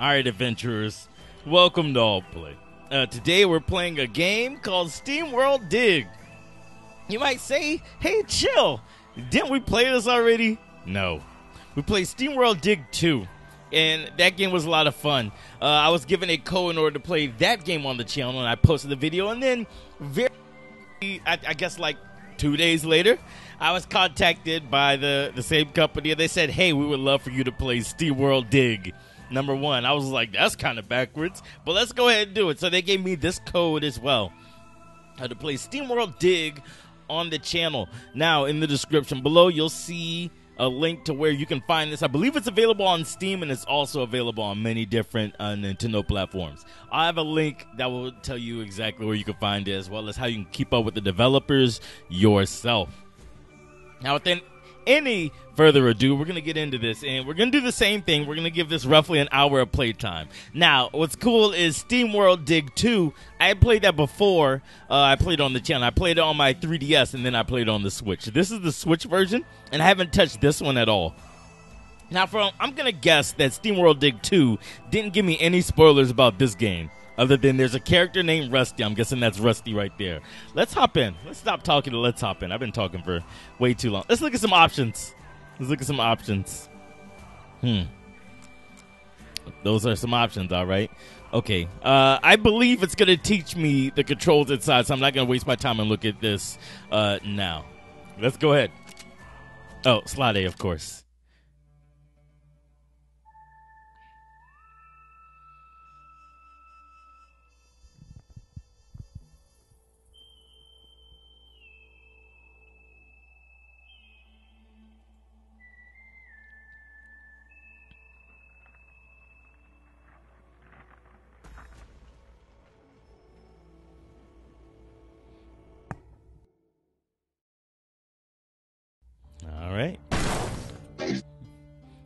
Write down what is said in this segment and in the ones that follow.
All right, adventurers, welcome to Alt Play. Uh, today we're playing a game called SteamWorld Dig. You might say, hey, chill. Didn't we play this already? No. We played SteamWorld Dig 2, and that game was a lot of fun. Uh, I was given a code in order to play that game on the channel, and I posted the video, and then very, I, I guess like two days later, I was contacted by the, the same company, and they said, hey, we would love for you to play SteamWorld Dig number one. I was like, that's kind of backwards, but let's go ahead and do it. So they gave me this code as well how to play SteamWorld Dig on the channel. Now, in the description below, you'll see a link to where you can find this. I believe it's available on Steam and it's also available on many different uh, Nintendo platforms. I have a link that will tell you exactly where you can find it, as well as how you can keep up with the developers yourself. Now, within any further ado, we're going to get into this and we're going to do the same thing. We're going to give this roughly an hour of playtime. Now, what's cool is SteamWorld Dig 2. I played that before. Uh, I played on the channel. I played it on my 3DS and then I played on the Switch. This is the Switch version and I haven't touched this one at all. Now, from I'm going to guess that SteamWorld Dig 2 didn't give me any spoilers about this game other than there's a character named Rusty. I'm guessing that's Rusty right there. Let's hop in. Let's stop talking and let's hop in. I've been talking for way too long. Let's look at some options. Let's look at some options. Hmm. Those are some options, all right. Okay. Uh, I believe it's going to teach me the controls inside, so I'm not going to waste my time and look at this uh, now. Let's go ahead. Oh, slide A, of course. All right.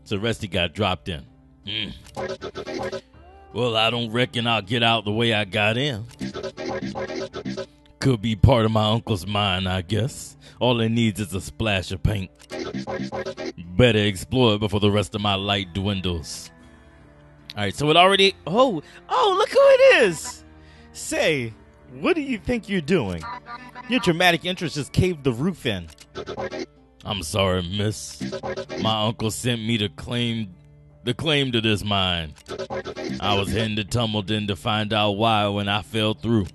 So Rusty got dropped in. Hmm. Well, I don't reckon I'll get out the way I got in. Could be part of my uncle's mind, I guess. All it needs is a splash of paint. Better explore it before the rest of my light dwindles. All right, so it already. Oh, oh, look who it is! Say, what do you think you're doing? Your dramatic interest just caved the roof in. I'm sorry, miss. My uncle sent me to claim the claim to this mine. I was heading to Tumbleton to find out why when I fell through.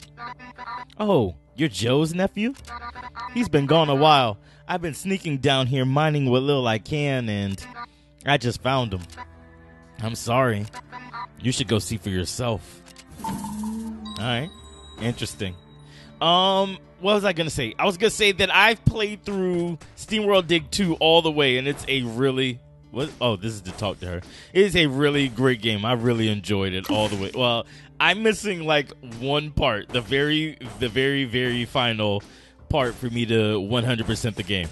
Oh, you're Joe's nephew? He's been gone a while. I've been sneaking down here mining what little I can and I just found him. I'm sorry. You should go see for yourself. Alright. Interesting. Um, what was I gonna say? I was gonna say that I've played through SteamWorld Dig 2 all the way, and it's a really what? Oh, this is to talk to her. It is a really great game. I really enjoyed it all the way. Well, I'm missing like one part, the very, the very, very final part for me to 100% the game.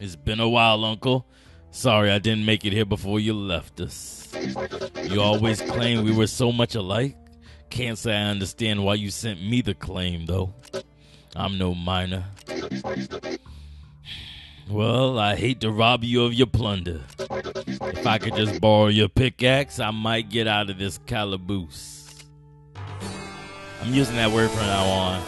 It's been a while, Uncle. Sorry I didn't make it here before you left us. You always claimed we were so much alike. Can't say I understand why you sent me the claim, though. I'm no miner. Well, I hate to rob you of your plunder. If I could just borrow your pickaxe, I might get out of this calaboose. I'm using that word from now on.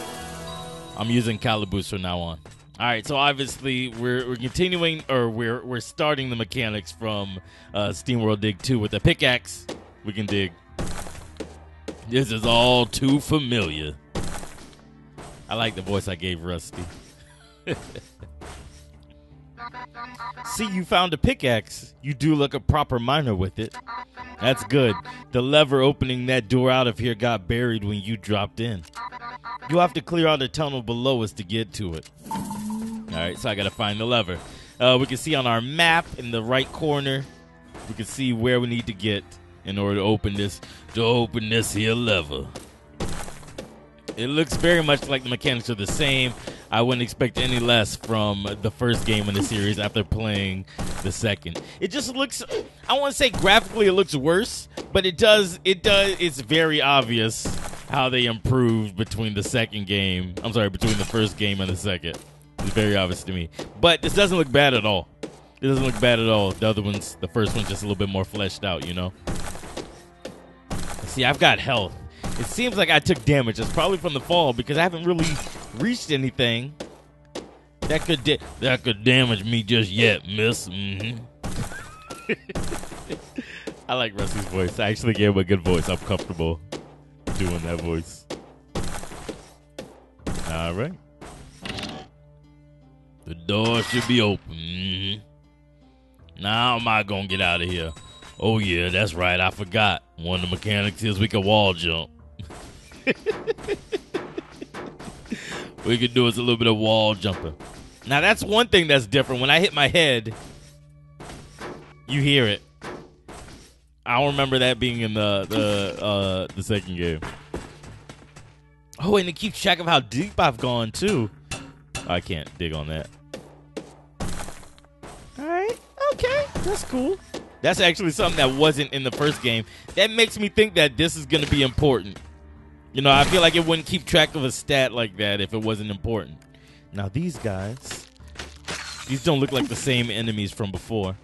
I'm using calaboose from now on. All right, so obviously we're, we're continuing, or we're we're starting the mechanics from uh, SteamWorld Dig 2 with a pickaxe. We can dig. This is all too familiar. I like the voice I gave Rusty. See, you found a pickaxe. You do look a proper miner with it. That's good. The lever opening that door out of here got buried when you dropped in. You'll have to clear out a tunnel below us to get to it. Alright, so I gotta find the lever. Uh, we can see on our map in the right corner, we can see where we need to get in order to open this to open this here lever. It looks very much like the mechanics are the same. I wouldn't expect any less from the first game in the series after playing the second. It just looks I want to say graphically it looks worse, but it does it does it's very obvious how they improved between the second game. I'm sorry, between the first game and the second. It's very obvious to me. But this doesn't look bad at all. It doesn't look bad at all. The other one's, the first one's just a little bit more fleshed out, you know? See, I've got health. It seems like I took damage. It's probably from the fall because I haven't really reached anything that could that could damage me just yet, miss. Mm-hmm. I like Rusty's voice. I actually gave him a good voice. I'm comfortable doing that voice. All right. The door should be open. Mm-hmm. Now, how am I going to get out of here? Oh, yeah, that's right. I forgot. One of the mechanics is we can wall jump. we could do us a little bit of wall jumping. Now, that's one thing that's different. When I hit my head, you hear it. I remember that being in the the uh, the second game. Oh, and it keeps track of how deep I've gone too. I can't dig on that. All right, okay, that's cool. That's actually something that wasn't in the first game. That makes me think that this is going to be important. You know, I feel like it wouldn't keep track of a stat like that if it wasn't important. Now these guys, these don't look like the same enemies from before.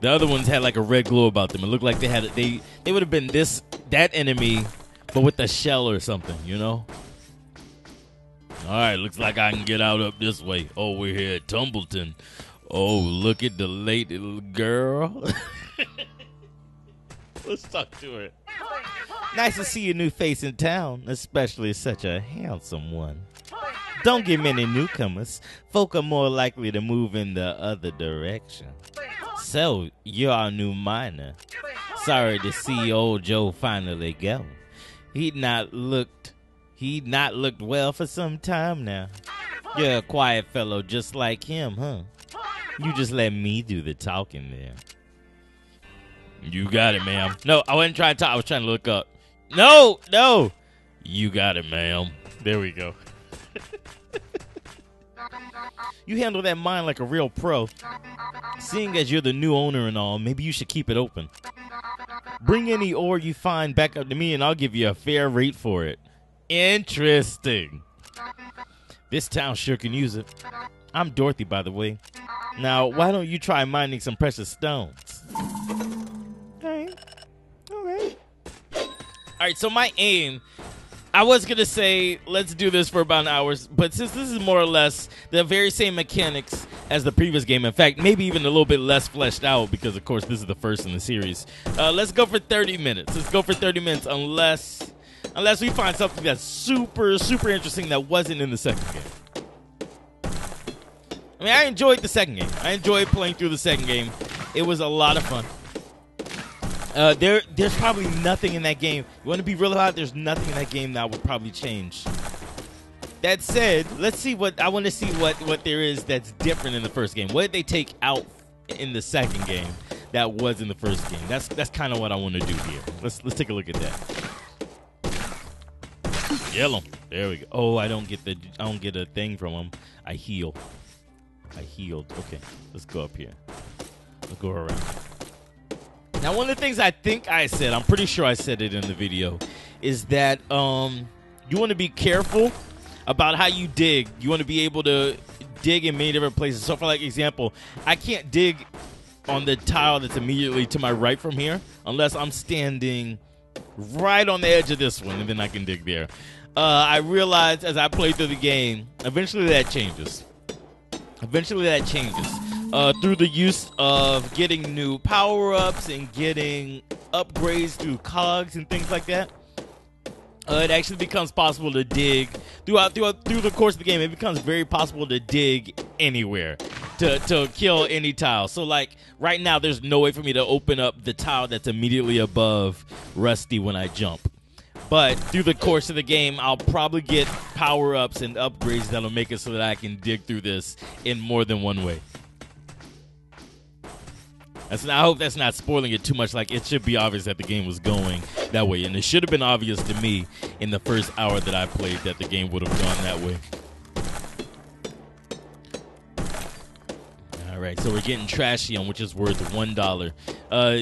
The other ones had like a red glow about them. It looked like they had they they would have been this that enemy, but with a shell or something, you know. All right, looks like I can get out up this way. Oh, we're here at Tumbleton. Oh, look at the late little girl. Let's talk to her. Nice to see a new face in town, especially such a handsome one. Don't get many newcomers. Folk are more likely to move in the other direction. So, you're our new miner. Sorry to see old Joe finally go. He'd not looked he'd not looked well for some time now. You're a quiet fellow just like him, huh? You just let me do the talking there. You got it, ma'am. No, I wasn't trying to talk. I was trying to look up. No, no. You got it, ma'am. There we go. you handle that mine like a real pro. Seeing as you're the new owner and all, maybe you should keep it open. Bring any ore you find back up to me and I'll give you a fair rate for it. Interesting. This town sure can use it. I'm Dorothy, by the way. Now, why don't you try mining some precious stones? Alright. Alright. Alright, so my aim. I was going to say, let's do this for about an hour, but since this is more or less the very same mechanics as the previous game, in fact, maybe even a little bit less fleshed out, because of course this is the first in the series, uh, let's go for 30 minutes. Let's go for 30 minutes, unless. Unless we find something that's super, super interesting that wasn't in the second game. I mean, I enjoyed the second game. I enjoyed playing through the second game. It was a lot of fun. Uh, there, there's probably nothing in that game. You want to be real about it? There's nothing in that game that would probably change. That said, let's see what I want to see what what there is that's different in the first game. What did they take out in the second game that was in the first game? That's that's kind of what I want to do here. Let's let's take a look at that. Yellow. There we go. Oh, I don't get the I don't get a thing from him. I heal. I healed. Okay, let's go up here. Let's go around. Now, one of the things I think I said, I'm pretty sure I said it in the video, is that um, you want to be careful about how you dig. You want to be able to dig in many different places. So, for like example, I can't dig on the tile that's immediately to my right from here unless I'm standing right on the edge of this one, and then I can dig there. Uh, I realized as I played through the game, eventually that changes. Eventually that changes. Uh, through the use of getting new power ups and getting upgrades through cogs and things like that. Uh, it actually becomes possible to dig throughout, throughout through the course of the game. It becomes very possible to dig anywhere to to kill any tile. So like right now, there's no way for me to open up the tile that's immediately above Rusty when I jump. But through the course of the game, I'll probably get power ups and upgrades that'll make it so that I can dig through this in more than one way. That's, I hope that's not spoiling it too much. Like it should be obvious that the game was going that way, and it should have been obvious to me in the first hour that I played that the game would have gone that way. All right, so we're getting Trashium which is worth one dollar. Uh,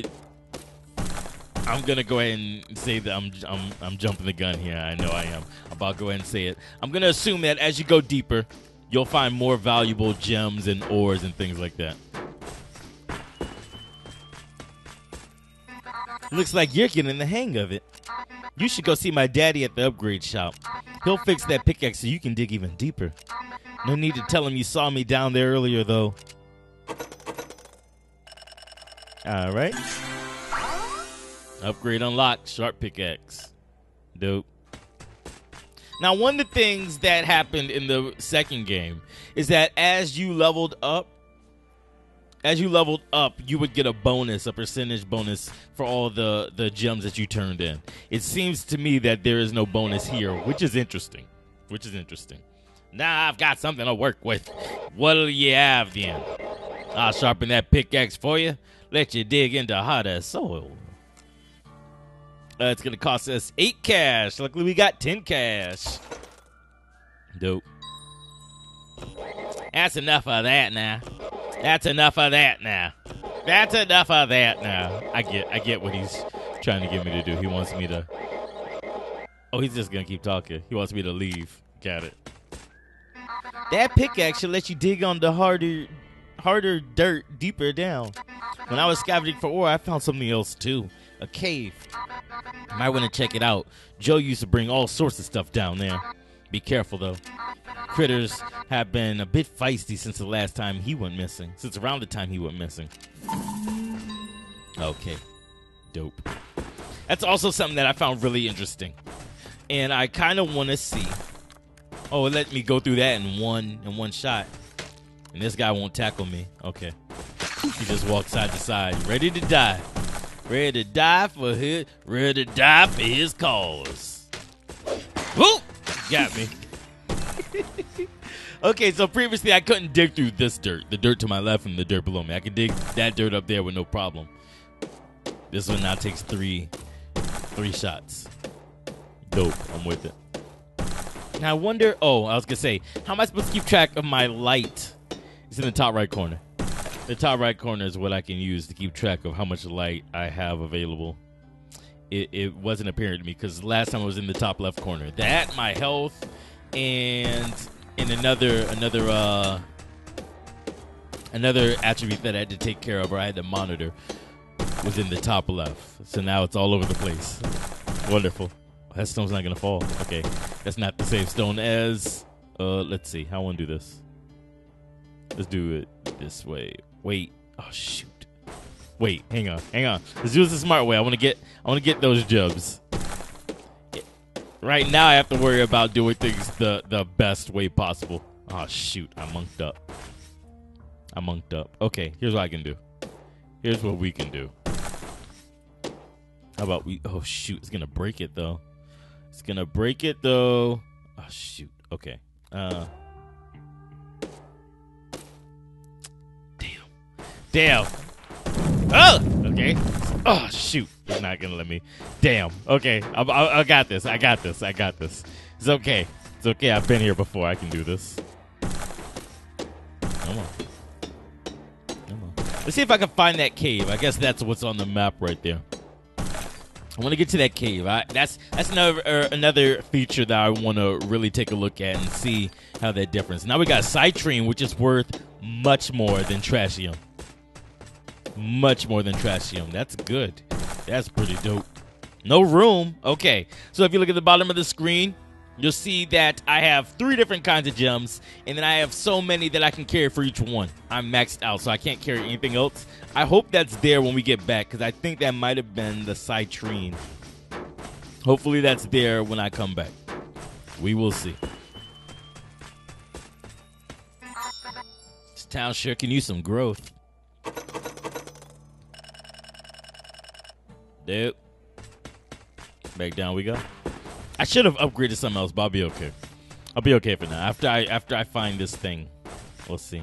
I'm gonna go ahead and say that I'm, I'm I'm jumping the gun here. I know I am. I'm about to go ahead and say it. I'm gonna assume that as you go deeper, you'll find more valuable gems and ores and things like that. Looks like you're getting the hang of it. You should go see my daddy at the upgrade shop. He'll fix that pickaxe so you can dig even deeper. No need to tell him you saw me down there earlier, though. All right. Upgrade unlocked. Sharp pickaxe. Dope. Now, one of the things that happened in the second game is that as you leveled up, as you leveled up, you would get a bonus, a percentage bonus for all the the gems that you turned in. It seems to me that there is no bonus here, which is interesting. Which is interesting. Now I've got something to work with. What'll you have then? I'll sharpen that pickaxe for you. Let you dig into hotter soil. Uh, it's gonna cost us eight cash. Luckily, we got ten cash. Dope. That's enough of that now. That's enough of that now. That's enough of that now. I get, I get what he's trying to get me to do. He wants me to. Oh, he's just gonna keep talking. He wants me to leave. Got it. That pickaxe should let you dig on the harder, harder dirt deeper down. When I was scavenging for ore, I found something else too. A cave. Might want to check it out. Joe used to bring all sorts of stuff down there. Be careful though. Critters have been a bit feisty since the last time he went missing. Since around the time he went missing. Okay. Dope. That's also something that I found really interesting. And I kind of want to see. Oh, let me go through that in one in one shot. And this guy won't tackle me. Okay. He just walks side to side, ready to die. Ready to die for his ready to die for his cause. Whoop! Got me. okay, so previously I couldn't dig through this dirt, the dirt to my left and the dirt below me. I could dig that dirt up there with no problem. This one now takes three, three shots. Dope. I'm with it. Now I wonder. Oh, I was gonna say, how am I supposed to keep track of my light? It's in the top right corner. The top right corner is what I can use to keep track of how much light I have available. It, it wasn't apparent to me because last time I was in the top left corner. That, my health, and in another another uh another attribute that I had to take care of or I had to monitor was in the top left. So now it's all over the place. Wonderful. That stone's not gonna fall. Okay, that's not the same stone as. Uh, let's see. How I want to do this? Let's do it this way. Wait. Oh shoot. Wait. Hang on. Hang on. Let's do this the smart way. I want to get. I want to get those jubs. Right now, I have to worry about doing things the the best way possible. Oh shoot! I monked up. I monked up. Okay. Here's what I can do. Here's what we can do. How about we? Oh shoot! It's gonna break it though. It's gonna break it though. Oh shoot. Okay. Uh. Damn. Oh. Okay. Oh shoot. He's not gonna let me. Damn. Okay. I, I, I got this. I got this. I got this. It's okay. It's okay. I've been here before. I can do this. Come on. Come on. Let's see if I can find that cave. I guess that's what's on the map right there. I want to get to that cave. I, that's that's another uh, another feature that I want to really take a look at and see how that difference. Now we got Citrine, which is worth much more than Trashium. Much more than Trashium. That's good. That's pretty dope. No room. Okay. So if you look at the bottom of the screen, you'll see that I have three different kinds of gems, and then I have so many that I can carry for each one. I'm maxed out, so I can't carry anything else. I hope that's there when we get back, because I think that might have been the citrine. Hopefully that's there when I come back. We will see. This town sure can use some growth. Dude. Back down we go. I should have upgraded something else, but I'll be okay. I'll be okay for now. After I after I find this thing. We'll see.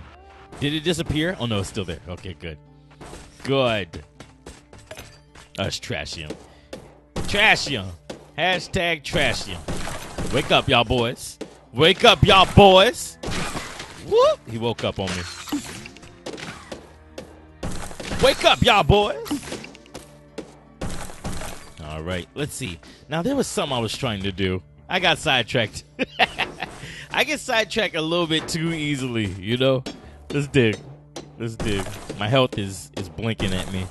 Did it disappear? Oh no, it's still there. Okay, good. Good. Oh, it's Trashium. Trashium. Hashtag Trashium. Wake up, y'all boys. Wake up, y'all boys. Whoop! He woke up on me. Wake up, y'all boys. All right, let's see. Now there was something I was trying to do. I got sidetracked. I get sidetracked a little bit too easily, you know? Let's dig. Let's dig. My health is is blinking at me.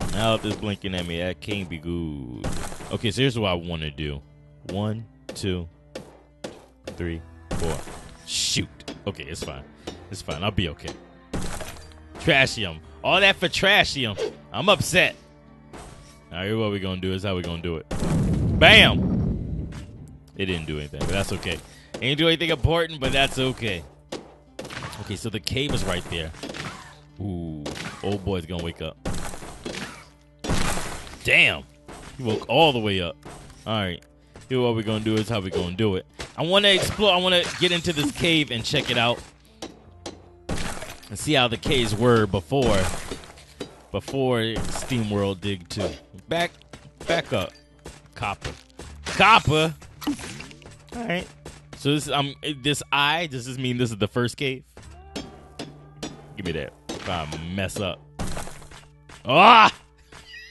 My health is blinking at me. That can't be good. Okay, so here's what I want to do. One, two, three, four. Shoot. Okay, it's fine. It's fine. I'll be okay. Trashium. All that for trashium. I'm upset. All right, what we're to do is how we're to do it. Bam! It didn't do anything, but that's okay. Ain't do anything important, but that's okay. Okay, so the cave is right there. Ooh, old boy's gonna wake up. Damn, he woke all the way up. All right, here what we're gonna do is how we're gonna do it. I want to explore. I want to get into this cave and check it out and see how the caves were before before SteamWorld Dig 2. Back, back up, copper, copper. All right. So this um this eye does this mean this is the first cave? Give me that. If I mess up. Ah!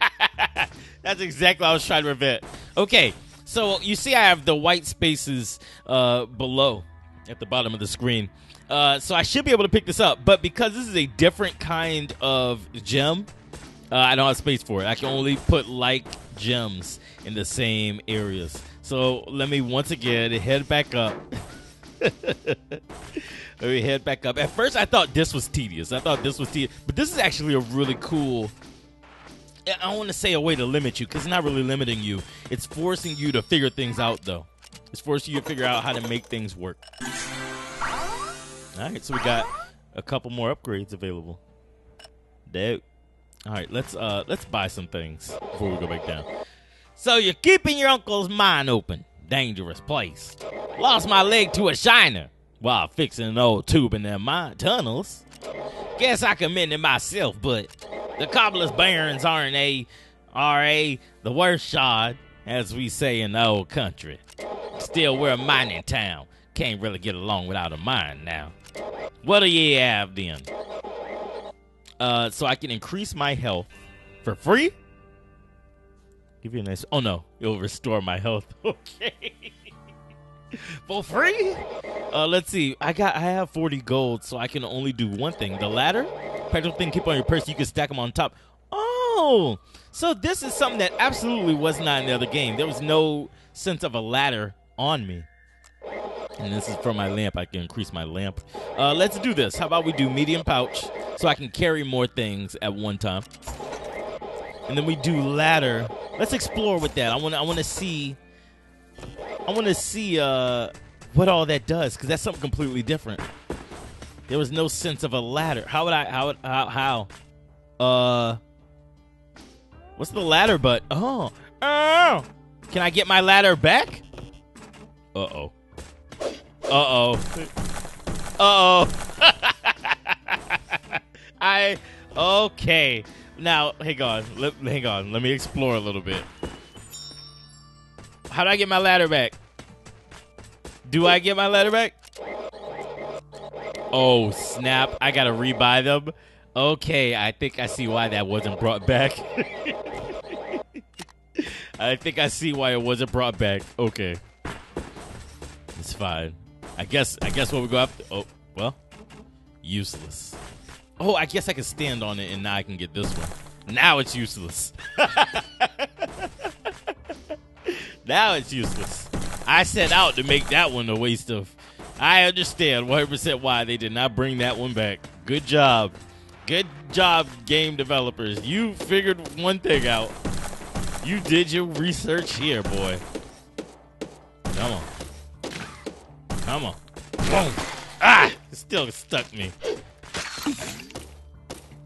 That's exactly what I was trying to prevent. Okay, so you see I have the white spaces uh, below at the bottom of the screen. Uh, so I should be able to pick this up, but because this is a different kind of gem, uh, I don't have space for it. I can only put like gems in the same areas. So let me once again head back up. Let me head back up. At first, I thought this was tedious. I thought this was tedious, but this is actually a really cool. I don't want to say a way to limit you because it's not really limiting you. It's forcing you to figure things out, though. It's forcing you to figure out how to make things work. All right, so we got a couple more upgrades available. Dope. All right, let's uh let's buy some things before we go back down. So you're keeping your uncle's mine open. Dangerous place. Lost my leg to a shiner while fixing an old tube in them mine tunnels. Guess I can mend it myself, but the cobbler's barons aren't a are a the worst shod, as we say in the old country. Still, we're a mining town. Can't really get along without a mine now. What do you have then? Uh, so I can increase my health for free. Give you a nice. Oh no, it'll restore my health. Okay. For free? Uh, let's see. I got. I have 40 gold, so I can only do one thing. The ladder, practical thing, keep on your purse. You can stack them on top. Oh, so this is something that absolutely was not in the other game. There was no sense of a ladder on me. And this is for my lamp. I can increase my lamp. Uh, let's do this. How about we do medium pouch so I can carry more things at one time. And then we do ladder. Let's explore with that. I want. I want to see I want to see uh, what all that does because that's something completely different. There was no sense of a ladder. How would I? How? Would, how? How? Uh, what's the ladder? But oh, oh, can I get my ladder back? Uh oh. Uh oh. Uh oh. I okay. Now, hang on. Let, hang on. Let me explore a little bit. How do I get my ladder back? Do I get my ladder back? Oh, snap. I got to rebuy them. Okay, I think I see why that wasn't brought back. I think I see why it wasn't brought back. Okay. It's fine. I guess I guess what we go after oh well. Useless. Oh, I guess I can stand on it and now I can get this one. Now it's useless. Now it's useless. I set out to make that one a waste of. I understand 100% why they did not bring that one back. Good job. Good job, game developers. You figured one thing out. You did your research here, boy. Come on. Come on. Boom. Ah! It still stuck me.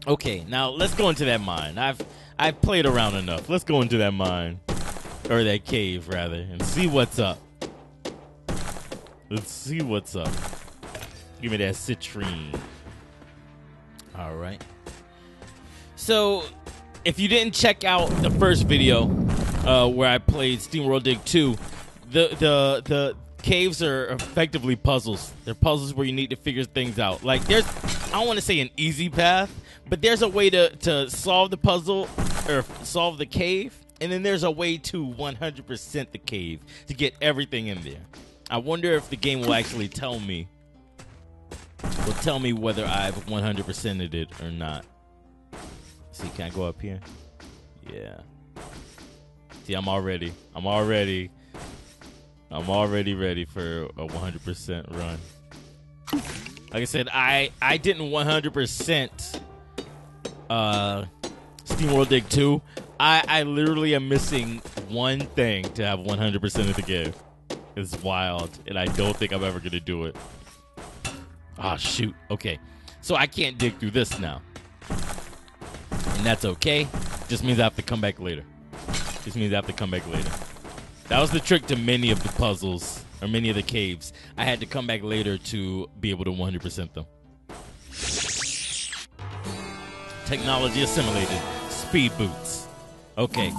Okay, now let's go into that mine. I've I've played around enough. Let's go into that mine or that cave rather, and see what's up. Let's see what's up. Give me that citrine. All right. So, if you didn't check out the first video uh, where I played SteamWorld Dig 2, the the the caves are effectively puzzles. They're puzzles where you need to figure things out. Like there's, I don't want to say an easy path, but there's a way to to solve the puzzle or solve the cave and then there's a way to 100% the cave to get everything in there. I wonder if the game will actually tell me. Will tell me whether I've 100%ed it or not. see, can I go up here? Yeah. See, I'm already. I'm already. I'm already ready for a 100% run. Like I said, I I didn't 100% uh SteamWorld Dig 2. I I literally am missing one thing to have 100% of the game. It's wild, and I don't think I'm ever gonna do it. Ah, shoot. Okay, so I can't dig through this now, and that's okay. Just means I have to come back later. Just means I have to come back later. That was the trick to many of the puzzles or many of the caves. I had to come back later to be able to 100% them. Technology assimilated. Speed boots. Okay.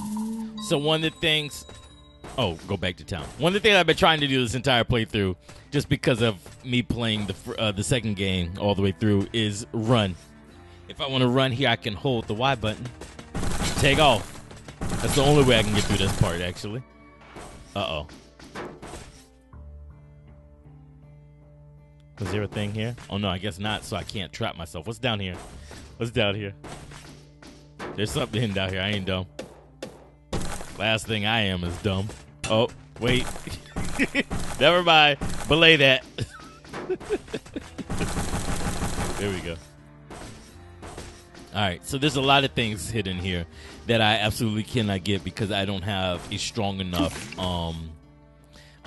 So one of the things Oh, go back to town. One of the things I've been trying to do this entire playthrough, just because of me playing the uh, the second game all the way through, is run. If I want to run here, I can hold the Y button, take off. That's the only way I can get through this part, actually. Uh oh. Is there a thing here? Oh no, I guess not. So I can't trap myself. What's down here? What's down here? There's something down here. I ain't dumb. Last thing I am is dumb. Oh, wait. Never mind. Belay that. there we go. All right, so there's a lot of things hidden here that I absolutely cannot get because I don't have a strong enough um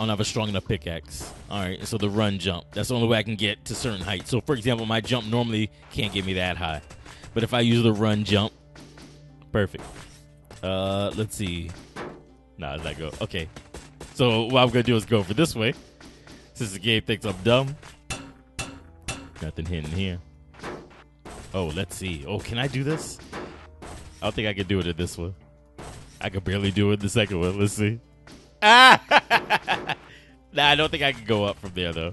I don't have a strong enough pickaxe. All right, so the run jump. That's the only way I can get to certain heights. So for example, my jump normally can't get me that high. But if I use the run jump, perfect. Uh, let's see. Nah, let go. Okay. So what I'm gonna do is go for this way. Since the game thinks I'm dumb. Nothing hidden here. Oh, let's see. Oh, can I do this? I don't think I can do it in this one. I could barely do it in the second one. Let's see. Ah! nah, I don't think I can go up from there though.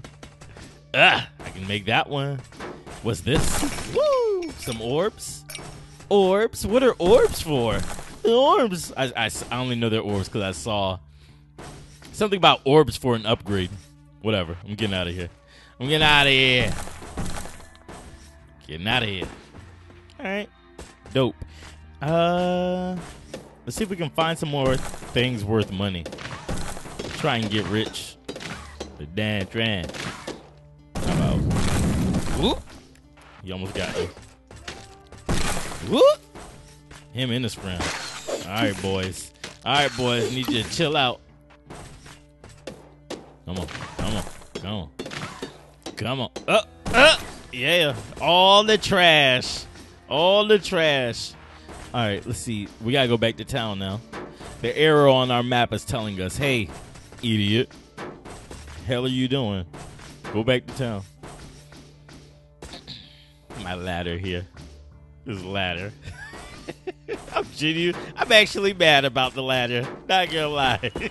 Ah, I can make that one. What's this? Woo! Some orbs. Orbs? What are orbs for? orbs. I, I, I only know they're orbs because I saw something about orbs for an upgrade. Whatever. I'm getting out of here. I'm getting out of here. Getting out of here. All right. Dope. Uh, let's see if we can find some more things worth money. Try and get rich. The damn tran. How about? Whoop. He almost got me. Whoop. Him and his friend. All right, boys. All right, boys. Need you to chill out. Come on. Come on. Come on. Come on. Uh, uh. Yeah. All the trash. All the trash. All right, let's see. We got to go back to town now. The arrow on our map is telling us, hey, idiot. Hell are you doing? Go back to town. My ladder here. This ladder. I'm genuine. I'm actually mad about the ladder. Not gonna lie.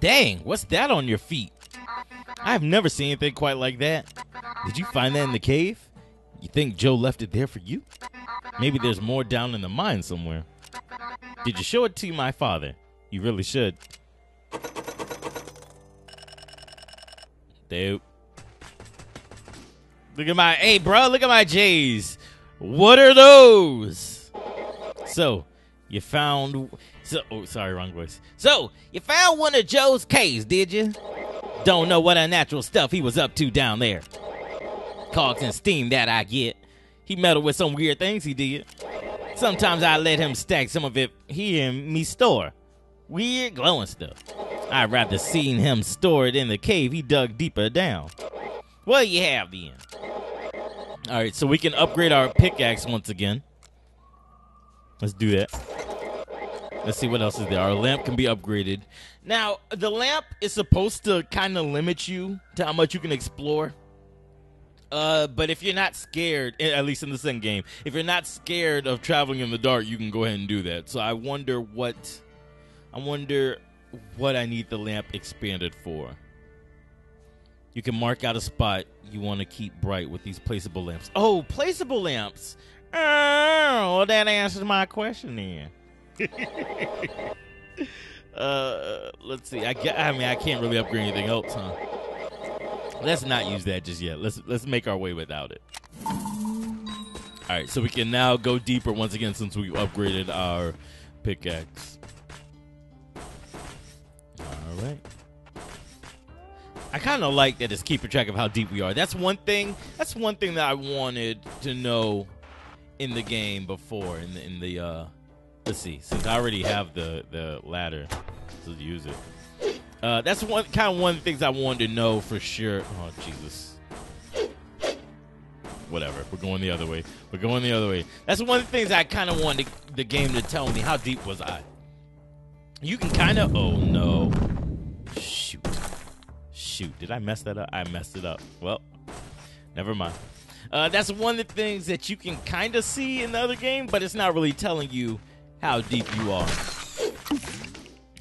Dang, what's that on your feet? I've never seen anything quite like that. Did you find that in the cave? You think Joe left it there for you? Maybe there's more down in the mine somewhere. Did you show it to my father? You really should. Dude. Look at my, hey, bro, look at my J's. What are those? So, you found. So, oh, sorry, wrong voice. So, you found one of Joe's caves, did you? Don't know what unnatural stuff he was up to down there. Cogs and steam that I get. He meddled with some weird things he did. Sometimes I let him stack some of it here in me store. Weird glowing stuff. I'd rather seen him store it in the cave he dug deeper down. What you have then? All right, so we can upgrade our pickaxe once again. Let's do that. Let's see what else is there. Our lamp can be upgraded. Now, the lamp is supposed to kind of limit you to how much you can explore. Uh, but if you're not scared, at least in the second game, if you're not scared of traveling in the dark, you can go ahead and do that. So I wonder what, I wonder what I need the lamp expanded for. You can mark out a spot you want to keep bright with these placeable lamps. Oh, placeable lamps. Oh, that answers my question then. Uh, let's see. I, I mean, I can't really upgrade anything else, huh? Let's not use that just yet. Let's let's make our way without it. All right, so we can now go deeper once again since we upgraded our pickaxe. All right. I kind of like that it's keeping track of how deep we are. That's one thing. That's one thing that I wanted to know in the game before. In the, in the uh, let's see, since I already have the the ladder to use it. Uh, that's one kind of one of the things I wanted to know for sure. Oh Jesus. Whatever. We're going the other way. We're going the other way. That's one of the things I kind of wanted the game to tell me. How deep was I? You can kind of. Oh no. Shoot. Shoot. Did I mess that up? I messed it up. Well, never mind. Uh, that's one of the things that you can kind of see in the other game, but it's not really telling you how deep you are.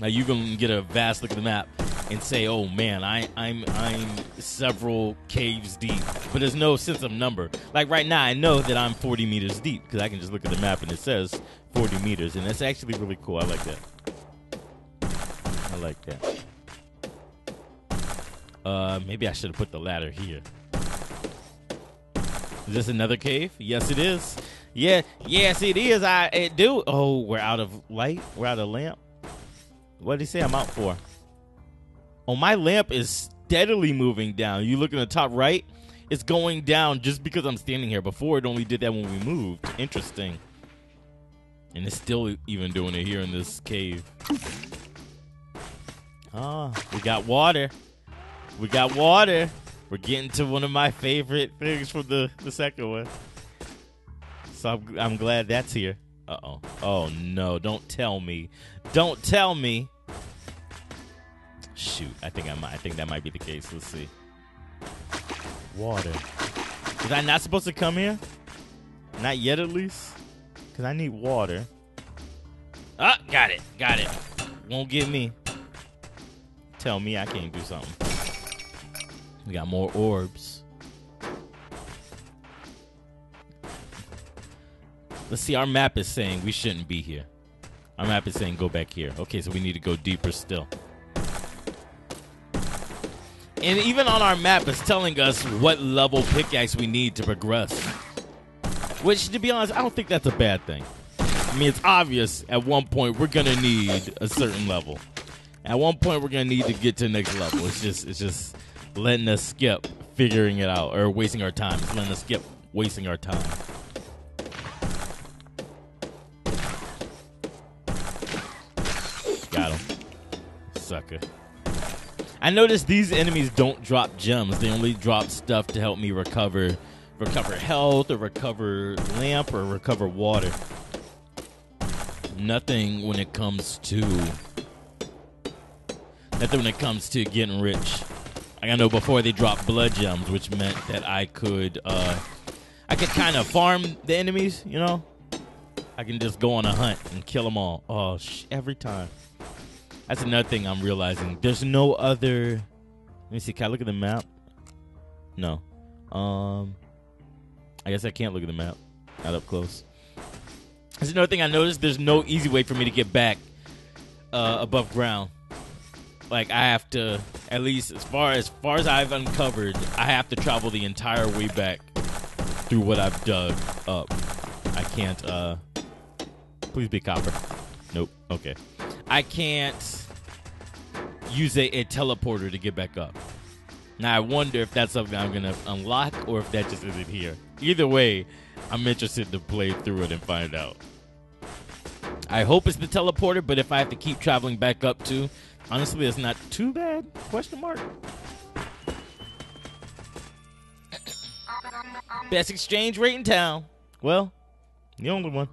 Now you can get a vast look at the map and say, "Oh man, I, I'm I'm several caves deep," but there's no sense of number. Like right now, I know that I'm 40 meters deep because I can just look at the map and it says 40 meters, and that's actually really cool. I like that. I like that. Uh, maybe I should have put the ladder here. Is this another cave? Yes, it is. Yeah, yes, it is. I it do. Oh, we're out of light. We're out of lamp. What did he say I'm out for? Oh, my lamp is steadily moving down. You look in the top right, it's going down just because I'm standing here. Before it only did that when we moved. Interesting. And it's still even doing it here in this cave. Ah, we got water. We got water. We're getting to one of my favorite things from the, the second one. So I'm, I'm glad that's here. Uh oh. Oh no! Don't tell me. Don't tell me. Shoot! I think I might. I think that might be the case. Let's see. Water. Was I not supposed to come here? Not yet, at least. Cause I need water. Ah, got it. Got it. Won't get me. Tell me I can't do something. We got more orbs. Let's see, our map is saying we shouldn't be here. Our map is saying go back here. Okay, so we need to go deeper still. And even on our map, it's telling us what level pickaxe we need to progress. Which, to be honest, I don't think that's a bad thing. I mean, it's obvious at one point we're gonna need a certain level. At one point, we're gonna need to get to the next level. It's just, it's just letting us skip figuring it out or wasting our time. It's letting us skip wasting our time. Sucker. I noticed these enemies don't drop gems. They only drop stuff to help me recover recover health or recover lamp or recover water. Nothing when it comes to nothing when it comes to getting rich. I know before they dropped blood gems, which meant that I could uh I could kind of farm the enemies, you know? I can just go on a hunt and kill them all. Oh, every time. That's another thing I'm realizing. There's no other. Let me see. Can I look at the map? No. Um. I guess I can't look at the map. Not up close. That's another thing I noticed. There's no easy way for me to get back uh, above ground. Like I have to, at least as far as far as I've uncovered, I have to travel the entire way back through what I've dug up. I can't. uh Please be copper. Nope. Okay. I can't use a, a teleporter to get back up. Now I wonder if that's something I'm gonna unlock or if that just isn't here. Either way, I'm interested to play through it and find out. I hope it's the teleporter, but if I have to keep traveling back up too, honestly, it's not too bad. Question mark. Best exchange rate in town. Well, the only one.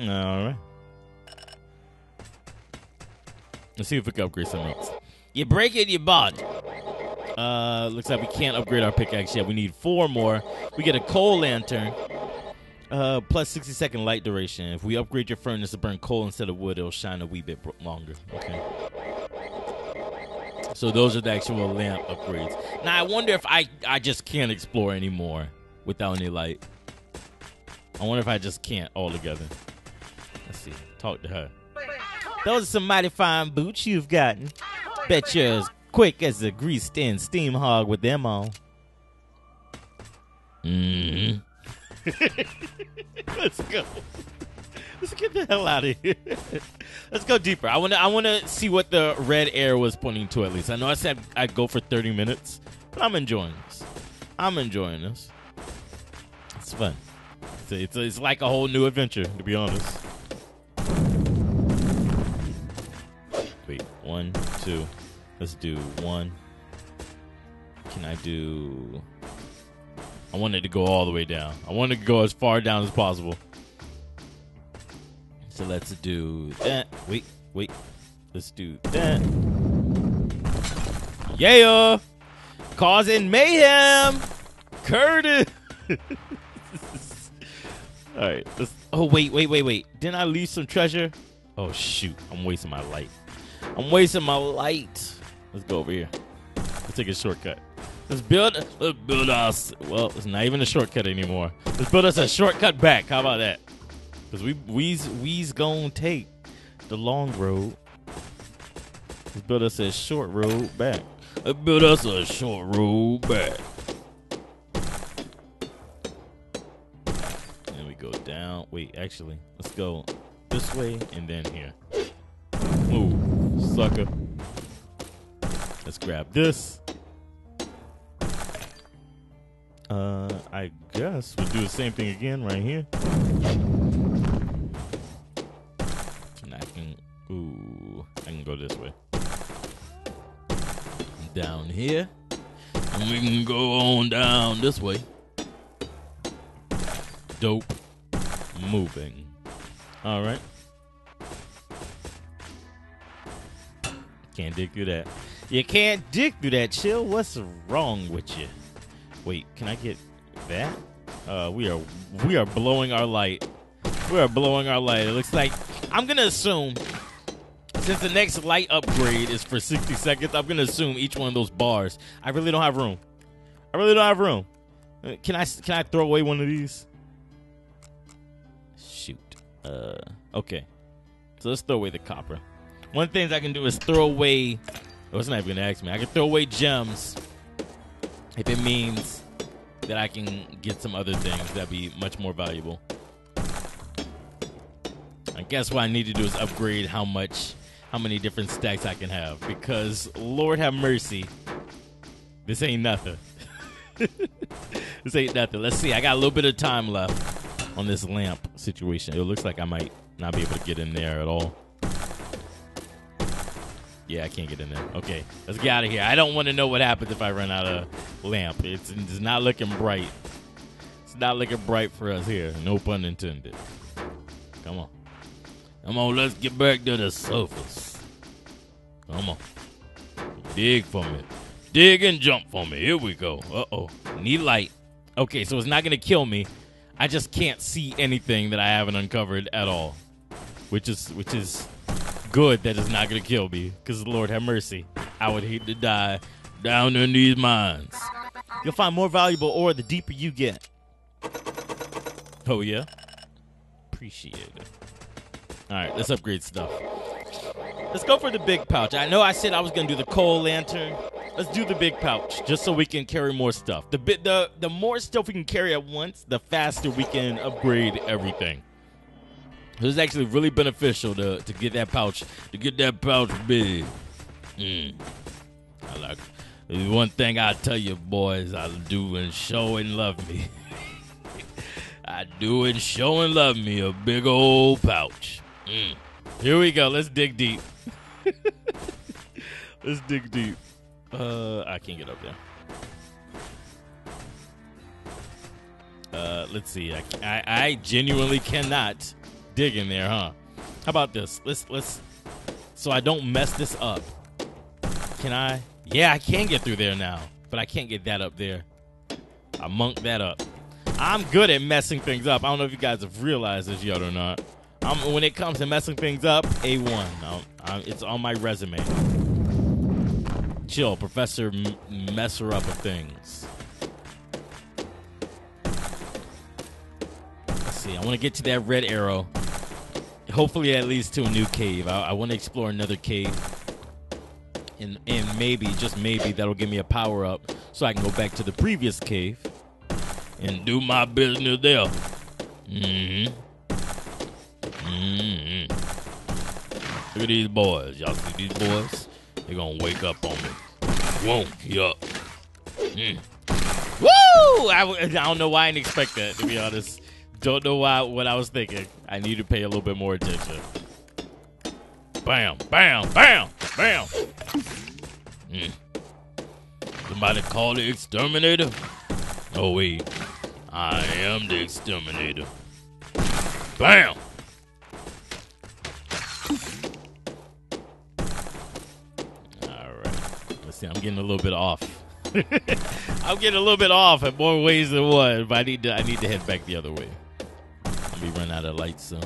All right. Let's see if we can upgrade something else. You break it, you bought. Uh, looks like we can't upgrade our pickaxe yet. We need four more. We get a coal lantern. Uh, plus 60 second light duration. If we upgrade your furnace to burn coal instead of wood, it'll shine a wee bit longer. Okay. So those are the actual lamp upgrades. Now I wonder if I I just can't explore anymore without any light. I wonder if I just can't altogether. Let's see. Talk to her. Those are some mighty fine boots you've gotten. Bet you're as quick as a greased in steam hog with them on. Mm-hmm. Let's go. Let's get the hell out of here. Let's go deeper. I want to. I want to see what the red air was pointing to. At least I know I said I'd go for thirty minutes, but I'm enjoying this. I'm enjoying this. It's fun. It's, it's, it's like a whole new adventure, to be honest. One, two. Let's do one. Can I do? I wanted to go all the way down. I wanted to go as far down as possible. So let's do that. Wait, wait. Let's do that. Yeah! Causing mayhem! Curtis! Alright, let's. Oh, wait, wait, wait, wait. Didn't I leave some treasure? Oh, shoot. I'm wasting my light. I'm wasting my light. Let's go over here. Let's take a shortcut. Let's build. Let's build us. Well, it's not even a shortcut anymore. Let's build us a shortcut back. How about that? Because we we's we's gonna take the long road. Let's build us a short road back. Let's build us a short road back. And we go down. Wait, actually, let's go this way and then here. Move, sucker. Let's grab this. Uh, I guess we'll do the same thing again right here. And I can, ooh, I can go this way. Down here. And we can go on down this way. Dope. Moving. All right. Can't dig through that. You can't dig through that, chill. What's wrong with you? Wait, can I get that? Uh, we are we are blowing our light. We are blowing our light. It looks like I'm gonna assume since the next light upgrade is for 60 seconds, I'm gonna assume each one of those bars. I really don't have room. I really don't have room. Uh, Can I can I throw away one of these? Shoot. Uh, okay. So let's throw away the copper. One of the things I can do is throw away. Oh, it's not even gonna ask me. I can throw away gems if it means that I can get some other things that'd be much more valuable. I guess what I need to do is upgrade how much, how many different stacks I can have because Lord have mercy, this ain't nothing. this ain't nothing. Let's see. I got a little bit of time left on this lamp situation. It looks like I might not be able to get in there at all. Yeah, I can't get in there. Okay, let's get out of here. I don't want to know what happens if I run out of lamp. It's, it's not looking bright. It's not looking bright for us here. No pun intended. Come on. Come on, let's get back to the surface. Come on. Dig for me. Dig and jump for me. Here we go. Uh oh. Need light. Okay, so it's not going to kill me. I just can't see anything that I haven't uncovered at all. Which is which is good that it's not gonna kill me. Cause Lord have mercy. I would hate to die down in these mines. You'll find more valuable ore the deeper you get. Oh yeah? Appreciate it. Alright, let's upgrade stuff. Let's go for the big pouch. I know I said I was gonna do the coal lantern. Let's do the big pouch, just so we can carry more stuff. The bit the the more stuff we can carry at once, the faster we can upgrade everything. Is actually really beneficial to, to get that pouch to get that pouch big. Mm. I like the one thing I tell you boys I do and show and love me. I do and show and love me a big old pouch. Mm. Here we go. Let's dig deep. Let's dig deep. Uh, I can't get up there. Uh, let's see. I, I, I genuinely cannot dig in there, huh? How about this? Let's let's. So I don't mess this up. Can I? Yeah, I can get through there now, but I can't get that up there. I monk that up. I'm good at messing things up. I don't know if you guys have realized this yet or not. I'm, when it comes to messing things up, A1. I'm- I'm- it's on my resume. Chill, Professor M- Messer Up of Things. Let's see. I want to get to that red arrow. Hopefully, that leads to a new cave. I, I want to explore another cave. And, and maybe, just maybe, that'll give me a power up so I can go back to the previous cave and do my business there. Mm-hmm. Mm-hmm. Look at these boys. Y'all see these boys? They're gonna wake up on me. Whoa, yup. Mm. Woo! I, I don't know why I didn't expect that, to be honest. Don't know why what I was thinking. I need to pay a little bit more attention. Bam, bam, bam, bam. Mm. Somebody call the exterminator? Oh wait. I am the exterminator. Bam! Alright. Let's see, I'm getting a little bit off. I'm getting a little bit off in more ways than one, but I need to I need to head back the other way. Let me run out of lights soon.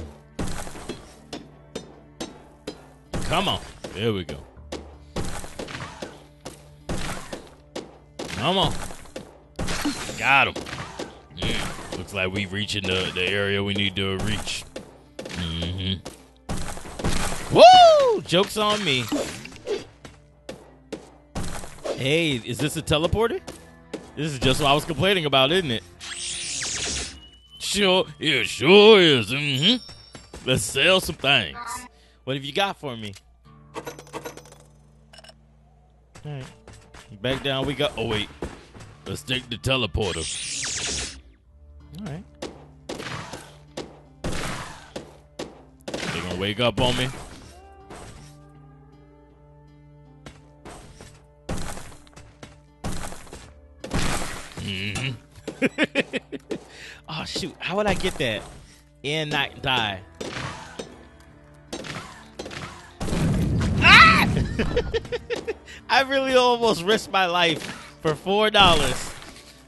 Come on. There we go. Come on. Got him. Yeah. Looks like we reaching the, the area we need to reach. Mm-hmm. Woo! Joke's on me. Hey, is this a teleporter? This is just what I was complaining about, isn't it? Sure, it sure is. Mm-hmm. Let's sell some things. What have you got for me? All right. Back down we go. Oh, wait. Let's take the teleporter. All right. They gonna wake up on me? Mm-hmm. oh shoot! How would I get that and not die? Ah! I really almost risked my life for four dollars.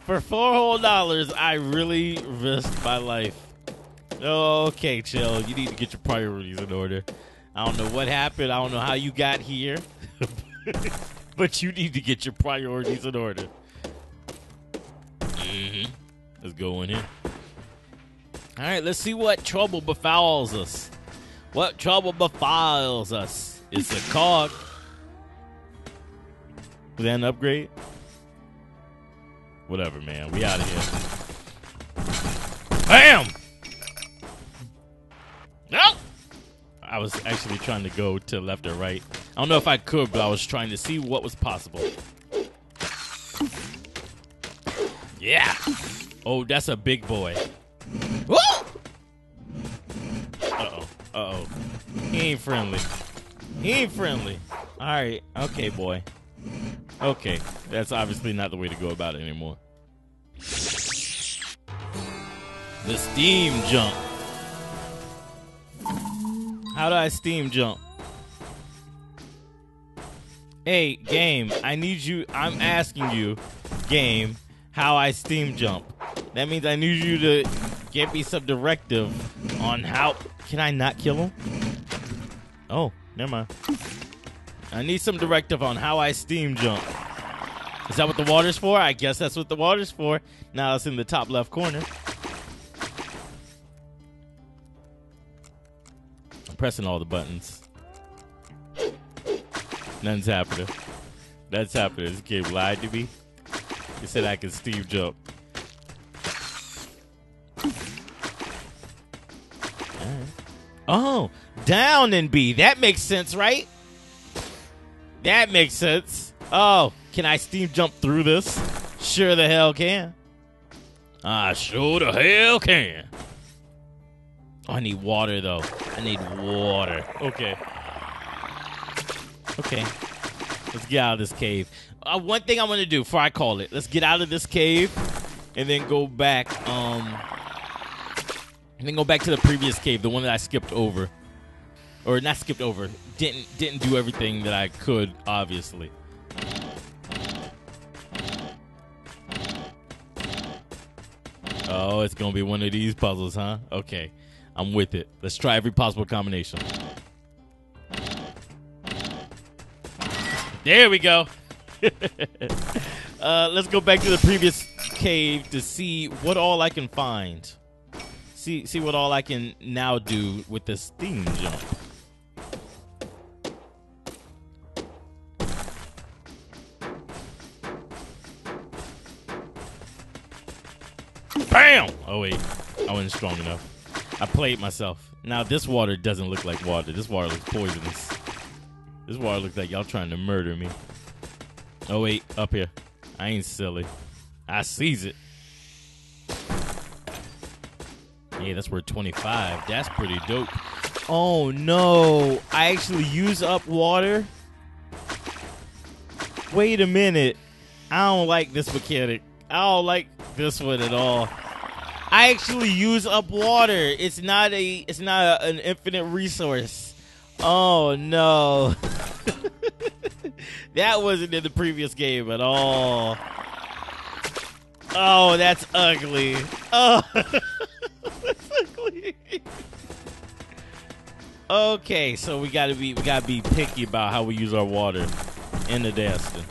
For four whole dollars, I really risked my life. Okay, chill. You need to get your priorities in order. I don't know what happened. I don't know how you got here. but you need to get your priorities in order. Mm-hmm. Let's go in here. All right, let's see what trouble befouls us. What trouble befalls us? It's a cog. Is that an upgrade? Whatever, man. We out of here. Bam! No! I was actually trying to go to left or right. I don't know if I could, but I was trying to see what was possible. Yeah. Oh, that's a big boy. Uh-oh. He ain't friendly. He ain't friendly. All right. Okay, boy. Okay. That's obviously not the way to go about it anymore. The steam jump. How do I steam jump? Hey, game, I need you. I'm asking you, game, how I steam jump. That means I need you to give me some directive on how. Can I not kill him? Oh, never mind. I need some directive on how I steam jump. Is that what the water's for? I guess that's what the water's for. Now it's in the top left corner. I'm pressing all the buttons. Nothing's happening. That's happening. This kid lied to me. He said I can steam jump. Oh, down and B. That makes sense, right? That makes sense. Oh, can I steam jump through this? Sure the hell can. I sure the hell can. Oh, I need water though. I need water. Okay. Okay. Let's get out of this cave. Uh, one thing I'm gonna do before I call it. Let's get out of this cave and then go back. Um, and then go back to the previous cave, the one that I skipped over, or not skipped over. Didn't didn't do everything that I could, obviously. Oh, it's gonna be one of these puzzles, huh? Okay, I'm with it. Let's try every possible combination. There we go. uh, let's go back to the previous cave to see what all I can find. See see what all I can now do with this steam jump. Bam! Oh wait, I wasn't strong enough. I played myself. Now this water doesn't look like water. This water looks poisonous. This water looks like y'all trying to murder me. Oh wait, up here. I ain't silly. I seize it. Yeah, that's worth 25. That's pretty dope. Oh no, I actually use up water? Wait a minute. I don't like this mechanic. I don't like this one at all. I actually use up water. It's not a it's not a, an infinite resource. Oh no. that wasn't in the previous game at all. Oh, that's ugly. Oh. Okay, so we gotta be we gotta be picky about how we use our water in the Destin.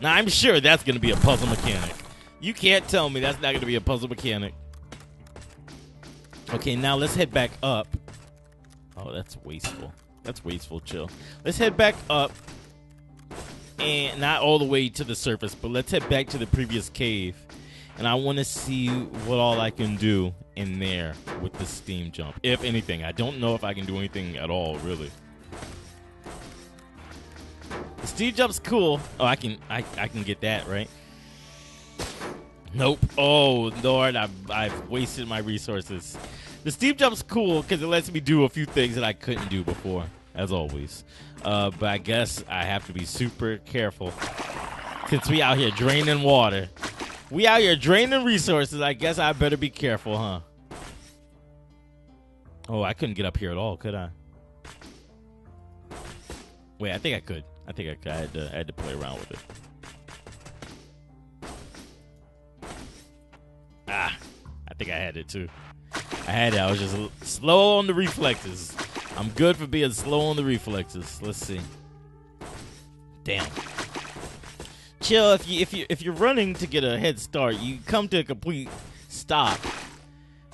Now I'm sure that's gonna be a puzzle mechanic. You can't tell me that's not gonna be a puzzle mechanic. Okay, now let's head back up. Oh, that's wasteful. That's wasteful, chill. Let's head back up. And not all the way to the surface, but let's head back to the previous cave. And I want to see what all I can do in there with the steam jump. If anything. I don't know if I can do anything at all, really. The steam jump's cool. Oh, I can I, I can get that, right? Nope. Oh, Lord, I've, I've wasted my resources. The steam jump's cool because it lets me do a few things that I couldn't do before, as always. Uh, but I guess I have to be super careful since we out here draining water. We out here draining resources. I guess I better be careful, huh? Oh, I couldn't get up here at all, could I? Wait, I think I could. I think I could. I had to, I had to play around with it. Ah, I think I had it too. I had it. I was just slow on the reflexes. I'm good for being slow on the reflexes. Let's see. Damn. Chill. If you if you if you're running to get a head start, you come to a complete stop.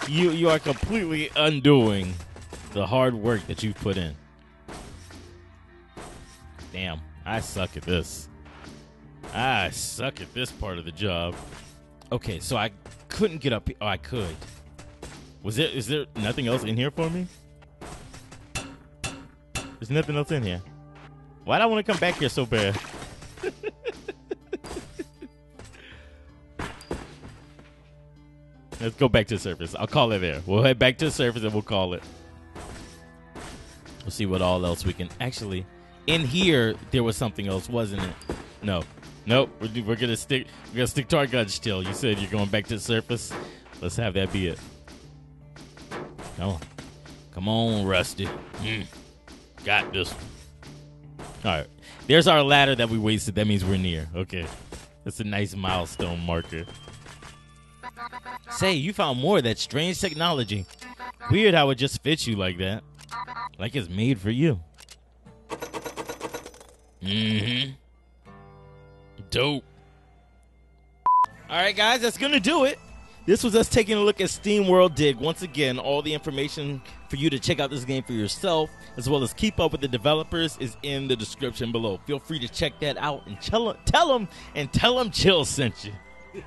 You you are completely undoing the hard work that you've put in. Damn, I suck at this. I suck at this part of the job. Okay, so I couldn't get up. Oh, I could. Was there? Is there nothing else in here for me? There's nothing else in here. Why do I want to come back here so bad? Let's go back to the surface. I'll call it there. We'll head back to the surface and we'll call it. We'll see what all else we can. Actually, in here there was something else, wasn't it? No. Nope. We're, we're gonna stick. We're gonna stick to our guns still. You said you're going back to the surface. Let's have that be it. Come on. Come on, Rusty. Mm. Got this. All right. There's our ladder that we wasted. That means we're near. Okay. That's a nice milestone marker. Say, you found more of that strange technology. Weird how it just fits you like that. Like it's made for you. Mm-hmm. Dope. All right, guys, that's to do it. This was us taking a look at SteamWorld Dig. Once again, all the information for you to check out this game for yourself, as well as keep up with the developers, is in the description below. Feel free to check that out and tell tell them, and tell them Chill sent you.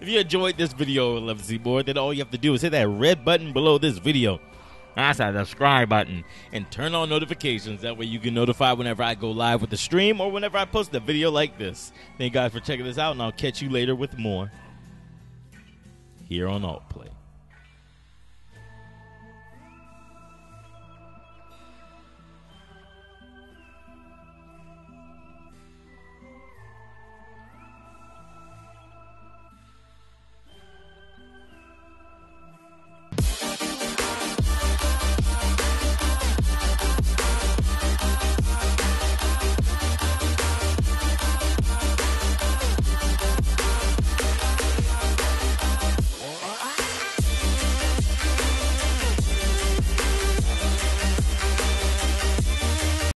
if you enjoyed this video, and love to see more, then all you have to do is hit that red button below this video. That's that subscribe button and turn on notifications. That way you can notify whenever I go live with the stream or whenever I post a video like this. Thank you guys for checking this out, and I'll catch you later with more here on Alt Play.